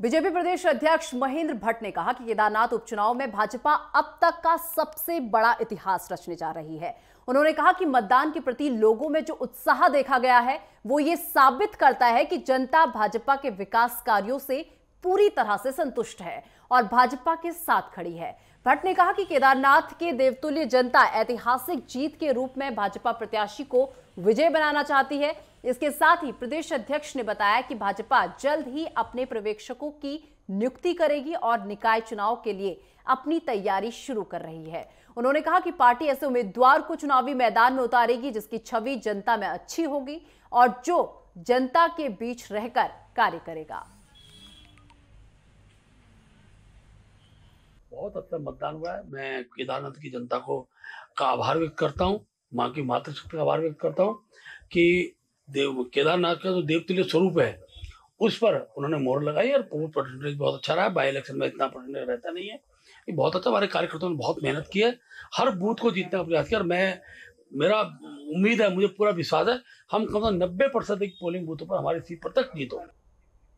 BJP प्रदेश अध्यक्ष महेंद्र भट्ट ने कहा कि केदारनाथ उपचुनाव में भाजपा अब तक का सबसे बड़ा इतिहास रचने जा रही है। उन्होंने कहा कि मतदान के प्रति लोगों में जो उत्साह देखा गया है, वो ये साबित करता है कि जनता भाजपा के विकास कार्यों से पूरी तरह से संतुष्ट है और भाजपा के साथ खड़ी है। भट्ट ने कहा कि केदारनाथ के देवतुल्य जनता ऐतिहासिक जीत के रूप में भाजपा प्रत्याशी को विजय बनाना चाहती है। इसके साथ ही प्रदेश अध्यक्ष ने बताया कि भाजपा जल्द ही अपने पर्यवेक्षकों की नियुक्ति करेगी और निकाय चुनाव के लिए अपनी तैयारी शुरू कर रही है। उन्होंने कहा कि पार्टी ऐसे उम्मीदवार को चुनावी मैदान में उतारेगी जिसकी छवि जनता में अच्छी होगी और जो जनता के बीच रहकर कार्य करेगा। बहुत अच्छा मतदान हुआ है। मैं केदारनाथ की जनता को का आभार व्यक्त करता हूँ, माँ की मातृशक्ति का आभार व्यक्त करता हूँ कि देव, केदारनाथ का जो देवतुल्य स्वरूप है, उस पर उन्होंने मोहर लगाई और वोट परसेंटेज बहुत अच्छा रहा। है बाई इलेक्शन में इतना परसेंटेज रहता नहीं है। ये बहुत अच्छा हमारे कार्यकर्ताओं ने बहुत मेहनत की है। हर बूथ को जीतने का प्रयास किया और मैं, मेरा उम्मीद है, मुझे पूरा विश्वास है, हम कम से कम नब्बे परसेंट पोलिंग बूथों पर हमारी सीट पर तक जीतो